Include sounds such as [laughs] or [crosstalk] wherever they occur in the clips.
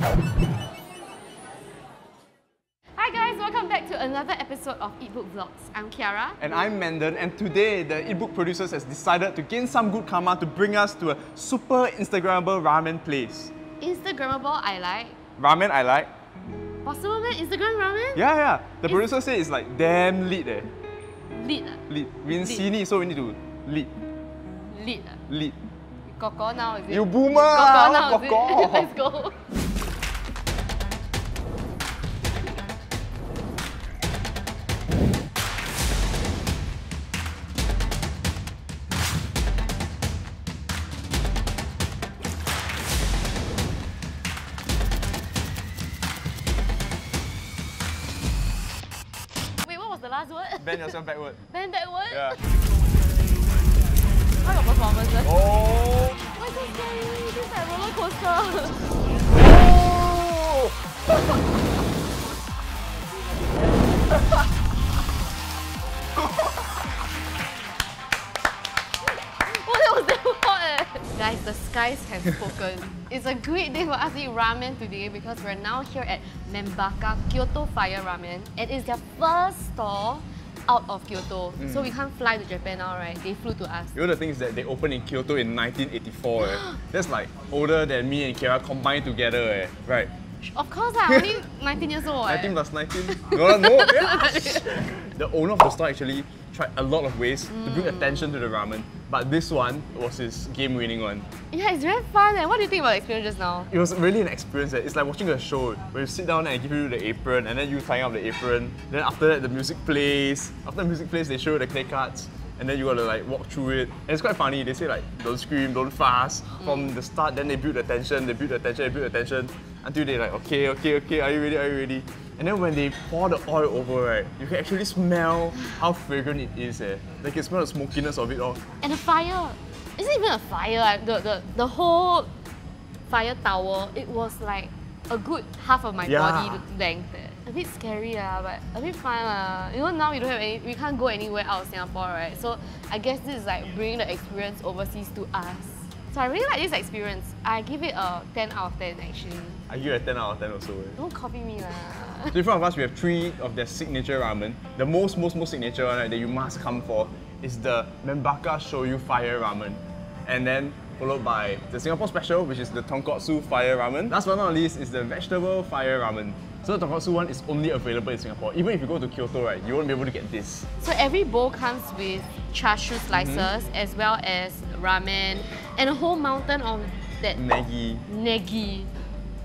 Hi guys, welcome back to another episode of Eatbook Vlogs. I'm Chiara. And I'm Mandon, and today the Eatbook producers has decided to gain some good karma to bring us to a super Instagrammable ramen place. Instagrammable I like. Ramen I like. Possible man, Instagram ramen? Yeah, yeah. The producer say it's like damn lit eh. Lead ah. Lit. We in Sydney, so we need to lit. Lead ah. Lit. Koko now is it? You boomer! Koko now? [laughs] Let's go. Bend yourself backward. Bend backward? Yeah. What your performances? Oh! Why so scary? This is like roller coaster. Oh! [laughs] Oh, that was damn hot eh. Guys, the skies have spoken. it's a great day for us to eat ramen today because we're now here at Menbaka Kyoto Fire Ramen and it's their first store out of Kyoto. So we can't fly to Japan now, right? They flew to us. You know the thing is that they opened in Kyoto in 1984 eh. [gasps] That's like older than me and Chiara combined together eh. Right. Of course, I'm only [laughs] 19 years old. eh. 19 plus 19? No, no. yeah. [laughs] the owner of the store actually tried a lot of ways to bring attention to the ramen, but this one was his game-winning one. Yeah, it's very fun. And What do you think about the experience just now? It was really an experience. eh. It's like watching a show where you sit down and I give you the apron, and then you tying up the apron. Then after that, the music plays. After the music plays, they show you the clay cards. And then you gotta like walk through it. And it's quite funny. They say like don't scream, don't fuss. From the start, then they build the tension, they build the tension, they build the tension until they like okay, okay, okay, are you ready? Are you ready? And then when they pour the oil over, right, you can actually smell how fragrant it is. Eh. Like you can smell the smokiness of it all. And the fire. Isn't even a fire. Like the, the, the whole fire tower, it was like a good half of my Yeah. body length. eh. A bit scary, lah, but a bit fun. lah. You know, now we don't have any, we can't go anywhere out of Singapore, right? So I guess this is like bringing the experience overseas to us. So I really like this experience. I give it a 10 out of 10 actually. I give it a 10 out of 10 also. eh. Don't copy me lah. So in front of us, we have three of their signature ramen. The most, most, most signature one right, that you must come for is the Menbaka Shoyu Fire Ramen. And then followed by the Singapore Special, which is the Tonkotsu Fire Ramen. Last but not least is the Vegetable Fire Ramen. So the Tonkotsu one is only available in Singapore. Even if you go to Kyoto, right, you won't be able to get this. So every bowl comes with char siu slices Mm-hmm. as well as ramen and a whole mountain of that Negi. negi.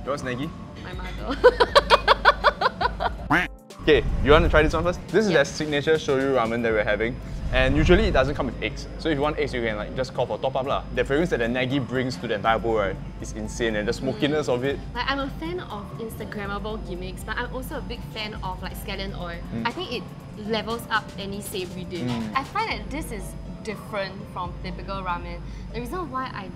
What's Negi? My mother. [laughs] Okay, you want to try this one first? This is Yeah. their signature shoyu ramen that we're having. And usually it doesn't come with eggs. So if you want eggs, you can like just call for top up lah. The fragrance that the negi brings to the entire bowl, right, is insane. And the smokiness of it. like I'm a fan of Instagrammable gimmicks, but I'm also a big fan of like scallion oil. Mm. I think it levels up any savory dish. I find that this is different from typical ramen. The reason why I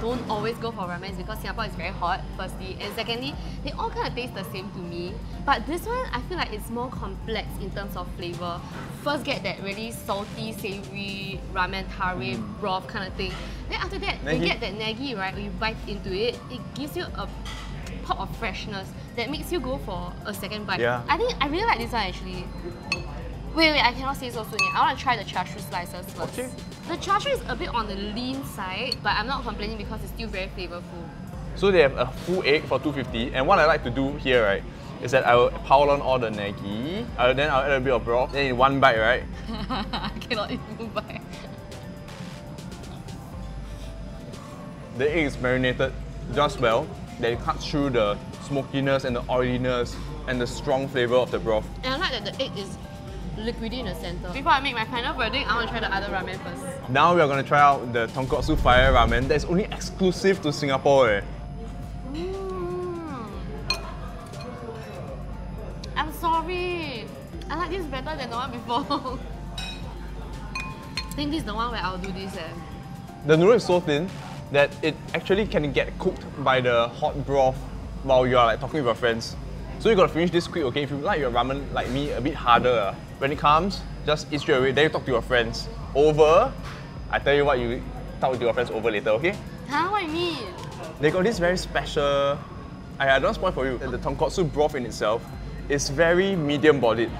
don't always go for ramen because Singapore is very hot, firstly, and secondly, they all kind of taste the same to me. But this one, I feel like it's more complex in terms of flavor. First, get that really salty, savory ramen tare mm. broth kind of thing. Then after that, you get that negi, right? When you bite into it, it gives you a pop of freshness that makes you go for a second bite. Yeah. I think I really like this one actually. Wait, wait, I cannot say so soon yet. I want to try the char siu slices first. Okay. The char siu is a bit on the lean side, but I'm not complaining because it's still very flavorful. So they have a full egg for 250. And what I like to do here, right, is that I will pile on all the negi. Will, uh, then I'll add a bit of broth. Then in one bite, right, [laughs] I cannot even bite. the egg is marinated just well. They cut through the smokiness and the oiliness and the strong flavor of the broth. And I like that the egg is liquidy in the center. Before I make my final verdict, I want to try the other ramen first. Now we are going to try out the Tonkotsu Fire Ramen that is only exclusive to Singapore. Eh. Mm. I'm sorry. I like this better than the one before. [laughs] I think this is the one where I'll do this. Eh. The noodle is so thin that it actually can get cooked by the hot broth while you are like talking with your friends. So you gotta finish this quick, okay? If you like your ramen like me a bit harder, ah, when it comes, just eat straight away. Then you talk to your friends. Over, I tell you what you talk to your friends over later, okay? Huh? What do you mean? They got this very special I, I don't spoil for you. The tonkotsu broth in itself is very medium bodied.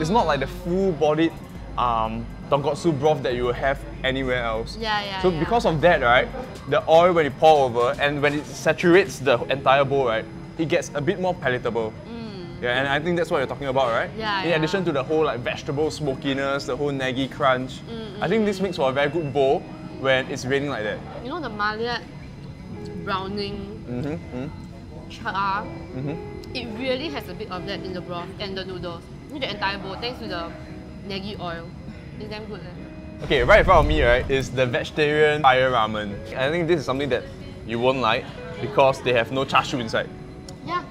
It's not like the full bodied um, tonkotsu broth that you will have anywhere else. Yeah, yeah, So yeah. because of that, right, the oil when you pour over and when it saturates the entire bowl, right, it gets a bit more palatable. Yeah, and I think that's what you're talking about, right? Mm. Yeah, In yeah. addition to the whole like vegetable smokiness, the whole negi crunch, Mm, I think this makes for a very good bowl when it's raining like that. You know the Maillard browning Mm-hmm. char? It really has a bit of that in the broth and the noodles. In the entire bowl, thanks to the negi oil. It's damn good. Eh? Okay, right in front of me, right, is the vegetarian fire ramen. I think this is something that you won't like because they have no char siu inside.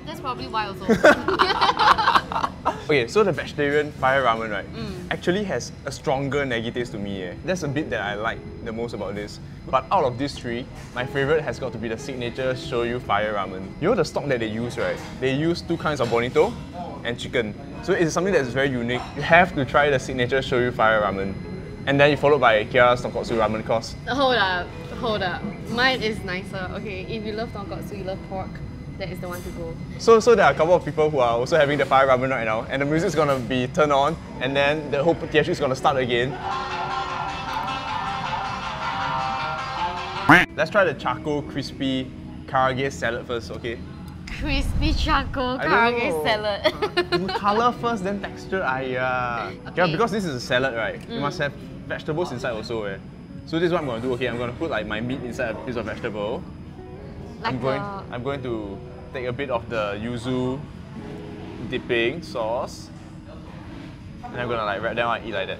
That's probably why also. [laughs] Okay, so the vegetarian fire ramen, right, Mm. actually has a stronger negi taste to me. Eh. That's a bit that I like the most about this. But out of these three, my favorite has got to be the signature shoyu fire ramen. You know the stock that they use, right? They use two kinds of bonito and chicken. So it's something that's very unique. You have to try the signature shoyu fire ramen. And then you followed by Chiara's tonkotsu ramen course. hold up, hold up. Mine is nicer. Okay, if you love tonkotsu, you love pork, that is the one to go. So, so there are a couple of people who are also having the fire ramen right now, and the music's gonna be turned on, and then the whole TSU is gonna start again. Let's try the charcoal crispy karage salad first, okay? Crispy charcoal I karage salad. [laughs] Color first, then texture. Yeah. Yeah, Okay. Mm. because this is a salad, right? You must have vegetables inside also, eh? So this is what I'm gonna do. Okay, I'm gonna put like my meat inside a piece of vegetable. Like I'm going, I'm going to take a bit of the yuzu dipping sauce. And I'm gonna like wrap them out and eat like that.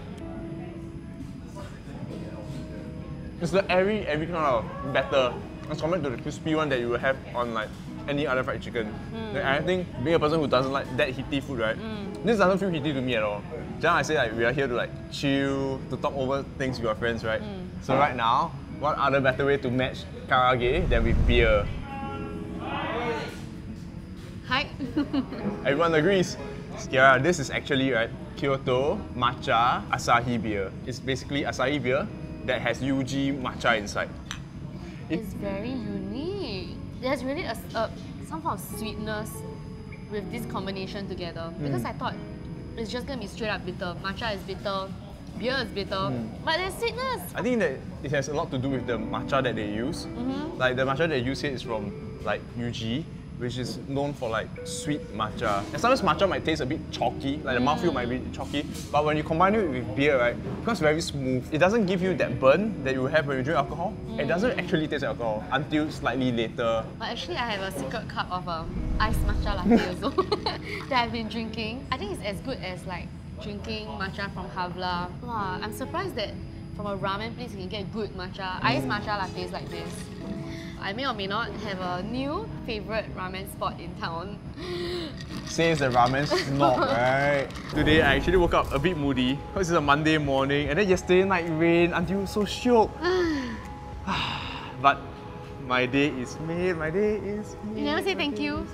It's the airy, airy kind of batter as compared to the crispy one that you will have on like any other fried chicken. Hmm. And I think being a person who doesn't like that heaty food, right? Hmm. This doesn't feel heaty to me at all. Just I say like we are here to like chill, to talk over things with our friends, right? Hmm. So right now, what other better way to match karage than with beer? Hi. [laughs] Everyone agrees. Chiara, this is actually right Kyoto matcha Asahi beer. It's basically Asahi beer that has Uji matcha inside. it's very unique. There's really a, a some form of sweetness with this combination together. Because hmm. I thought it's just gonna be straight up bitter. Matcha is bitter, beer is bitter, but there's sweetness. I think that it has a lot to do with the matcha that they use. Mm-hmm. Like the matcha they use here is from like Uji, which is known for like sweet matcha. And sometimes matcha might taste a bit chalky, like the mouthfeel might be chalky. But when you combine it with beer, right, it becomes very smooth. It doesn't give you that burn that you have when you drink alcohol. It doesn't actually taste like alcohol until slightly later. But actually, I have a secret cup of um, iced matcha latte also [laughs] that I've been drinking. I think it's as good as like drinking matcha from Hvala. Wow, I'm surprised that from a ramen place you can get good matcha, iced mm. matcha lattes like this. I may or may not have a new favorite ramen spot in town. [laughs] Says the ramen snob, [laughs] right? Today I actually woke up a bit moody because it's a Monday morning and then yesterday night it rained until so shook. [sighs] [sighs] but my day is made, my day is made. You never say thank you.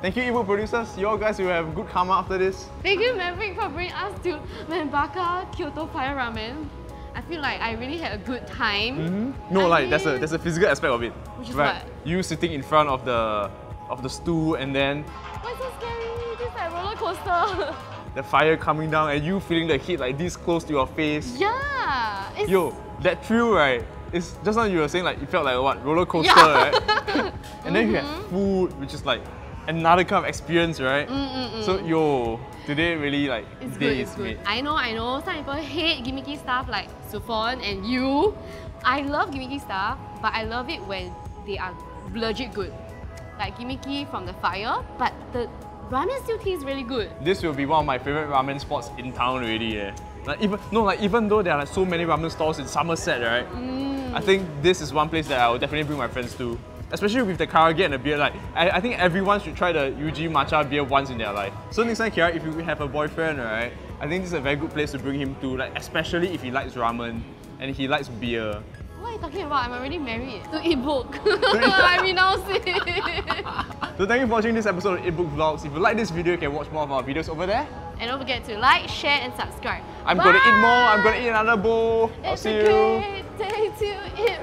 Thank you, Eatbook producers. You all guys will have good karma after this. Thank you, Maverick, for bringing us to Menbaka Kyoto Fire Ramen. I feel like I really had a good time. Mm-hmm. No, I like there's a mean- there's a physical aspect of it. Which is right? what? You sitting in front of the of the stool and then Why so scary? This like roller coaster. [laughs] the fire coming down and you feeling the heat like this close to your face. yeah. It's, Yo, that thrill, right? It's just now you were saying like it felt like a what roller coaster, Yeah. right? [laughs] and then you had mm-hmm. food, which is like another kind of experience, right? So yo, today really like It's day good, is it's good. made. I know, I know. Some people hate gimmicky stuff like Sufon and you. I love gimmicky stuff, but I love it when they are legit good. Like gimmicky from the fire, but the ramen still tastes really good. This will be one of my favorite ramen spots in town already. Eh. Like even no, like even though there are like so many ramen stalls in Somerset, right? Mm. I think this is one place that I will definitely bring my friends to. Especially with the karage and the beer, like I, I think everyone should try the Uji matcha beer once in their life. So next time, Chiara, if you have a boyfriend, right, I think this is a very good place to bring him to, like especially if he likes ramen and he likes beer. What are you talking about? I'm already married to Eatbook. [laughs] I renounce it. So thank you for watching this episode of Eatbook Vlogs. If you like this video, you can watch more of our videos over there. and don't forget to like, share, and subscribe. I'm gonna eat more. I'm gonna eat another bowl. I'll It's see a you. great day to eat